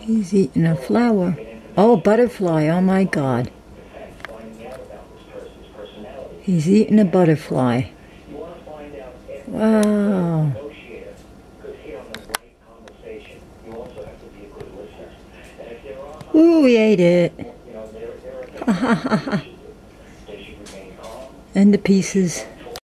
He's eating a flower. Oh, butterfly. Oh my God. He's eating a butterfly. Wow. Ooh, he ate it. and the pieces.